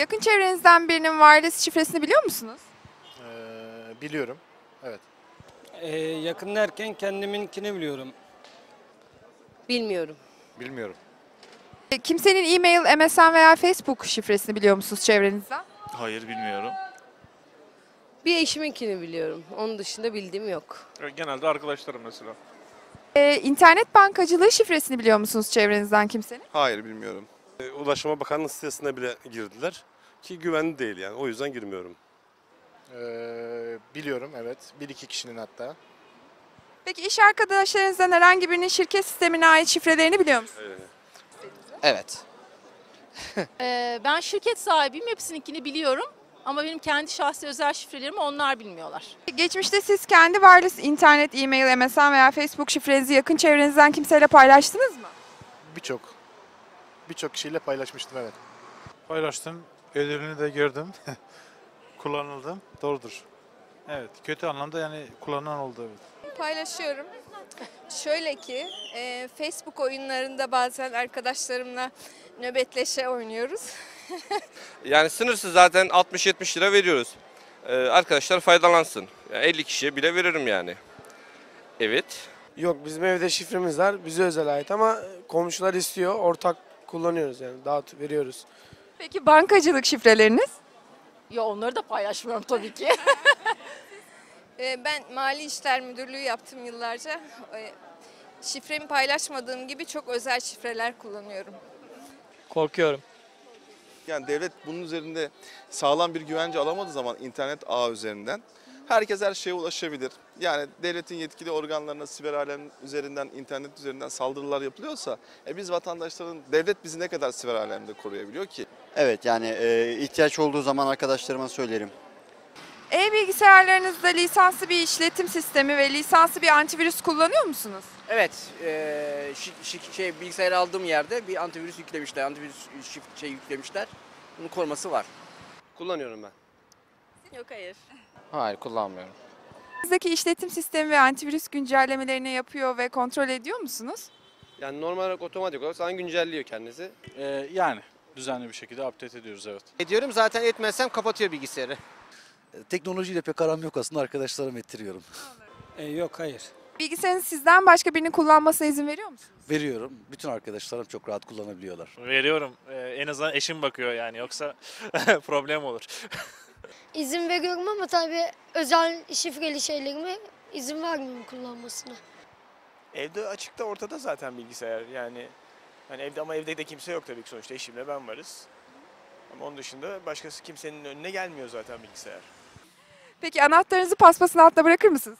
Yakın çevrenizden birinin wireless şifresini biliyor musunuz? Ee, biliyorum. Evet. Ee, yakın derken kendiminkini biliyorum. Bilmiyorum. Bilmiyorum. E, Kimsenin e-mail, MSN veya Facebook şifresini biliyor musunuz çevrenizden? Hayır bilmiyorum. Bir eşiminkini biliyorum. Onun dışında bildiğim yok. Genelde arkadaşlarım mesela. E, internet bankacılığı şifresini biliyor musunuz çevrenizden kimsenin? Hayır bilmiyorum. Ulaştırma Bakanlığı sitesine bile girdiler ki güvenli değil yani o yüzden girmiyorum. Ee, biliyorum evet. Bir iki kişinin hatta. Peki iş arkadaşlarınızdan herhangi birinin şirket sistemine ait şifrelerini biliyor musunuz? Evet. Ee, ben şirket sahibiyim. Hepsininkini biliyorum. Ama benim kendi şahsi özel şifrelerimi onlar bilmiyorlar. Geçmişte siz kendi wireless internet, e-mail, MSN veya Facebook şifrenizi yakın çevrenizden kimseyle paylaştınız mı? Birçok. Birçok kişiyle paylaşmıştım evet. Paylaştım. Ödülünü de gördüm. Kullanıldım. Doğrudur. Evet. Kötü anlamda yani kullanan oldu evet. Paylaşıyorum. Şöyle ki e, Facebook oyunlarında bazen arkadaşlarımla nöbetleşe oynuyoruz. Yani sınırsız zaten 60-70 lira veriyoruz. Ee, arkadaşlar faydalansın. Yani 50 kişiye bile veririm yani. Evet. Yok bizim evde şifremiz var. Bize özel ait ama komşular istiyor. Ortak kullanıyoruz yani. Dağıt veriyoruz. Peki bankacılık şifreleriniz? Ya onları da paylaşmıyorum tabii ki. E, ben Mali İşler Müdürlüğü yaptım yıllarca. E, şifremi paylaşmadığım gibi çok özel şifreler kullanıyorum. Korkuyorum. Yani devlet bunun üzerinde sağlam bir güvence alamadığı zaman internet ağı üzerinden herkes her şeye ulaşabilir. Yani devletin yetkili organlarına siber alem üzerinden, internet üzerinden saldırılar yapılıyorsa e biz vatandaşların, devlet bizi ne kadar siber alemde koruyabiliyor ki? Evet yani e, ihtiyaç olduğu zaman arkadaşlarıma söylerim. E-bilgisayarlarınızda lisanslı bir işletim sistemi ve lisanslı bir antivirüs kullanıyor musunuz? Evet. şey, bilgisayarı aldığım yerde bir antivirüs yüklemişler. Antivirüs şey yüklemişler. Bunun koruması var. Kullanıyorum ben. Yok hayır. Hayır kullanmıyorum. Sizdeki işletim sistemi ve antivirüs güncellemelerini yapıyor ve kontrol ediyor musunuz? Yani normal olarak otomatik olarak sana güncelliyor kendisi. Ee, yani düzenli bir şekilde update ediyoruz evet. Ediyorum zaten etmezsem kapatıyor bilgisayarı. Teknolojiyle pek aram yok aslında arkadaşlarım ettiriyorum. Ee, yok hayır. Bilgisayarınızı sizden başka birinin kullanmasına izin veriyor musunuz? Veriyorum. Bütün arkadaşlarım çok rahat kullanabiliyorlar. Veriyorum. Ee, en azından eşim bakıyor yani yoksa problem olur. İzin veriyorum ama tabii özel şifreli şeylerime izin vermiyorum kullanmasına. Evde açıkta ortada zaten bilgisayar. Yani hani evde ama evde de kimse yok tabii ki sonuçta eşimle ben varız. Ama onun dışında başkası kimsenin önüne gelmiyor zaten bilgisayar. Peki anahtarınızı paspasın altına bırakır mısınız?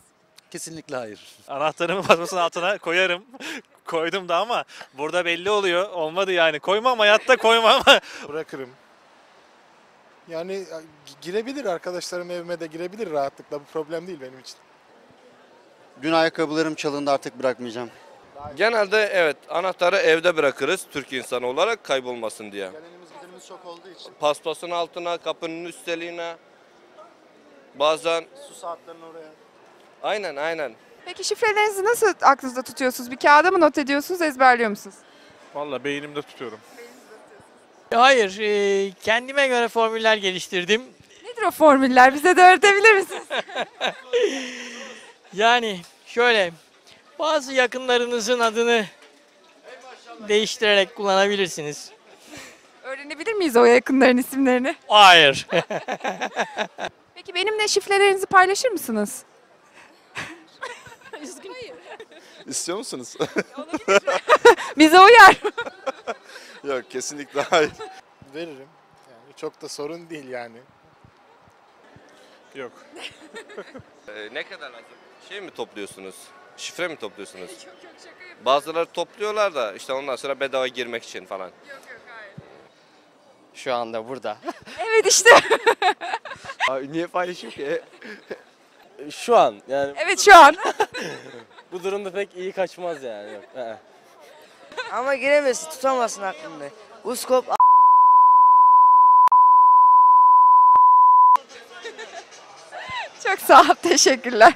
Kesinlikle hayır. Anahtarımı basmasın altına koyarım. Koydum da ama burada belli oluyor. Olmadı yani. Koymam hayatta koymam. Bırakırım. Yani girebilir arkadaşlarım evime de girebilir rahatlıkla. Bu problem değil benim için. Dün ayakkabılarım çalındı artık bırakmayacağım. Genelde evet anahtarı evde bırakırız Türk insanı olarak kaybolmasın diye. Gelenimiz gidenimiz çok olduğu için. Paspasın altına, kapının üsteliğine. Bazen Su saatlerini oraya. aynen aynen. Peki şifrelerinizi nasıl aklınızda tutuyorsunuz? Bir kağıda mı not ediyorsunuz, ezberliyor musunuz? Valla beynimde tutuyorum. Hayır. kendime göre formüller geliştirdim. Nedir o formüller? Bize de öğretebilir misiniz? Yani şöyle bazı yakınlarınızın adını değiştirerek kullanabilirsiniz. Öğrenebilir miyiz o yakınların isimlerini? Hayır. Peki benimle şifrelerinizi paylaşır mısınız? Üzgün. İstiyor musunuz? Bize uyar. Yok kesinlikle hayır. Veririm. Yani çok da sorun değil yani. Yok. Ee, ne kadar lazım? Şey mi topluyorsunuz? Şifre mi topluyorsunuz? Bazıları topluyorlar da işte ondan sonra bedava girmek için falan. Şu anda burada. evet işte. Niye paylaşayım ki? Şu an yani Evet şu an. bu durumda pek iyi kaçmaz yani. Yok. Ama giremezsin tutamazsın aklında. Uskop Çok sağ ol. Teşekkürler.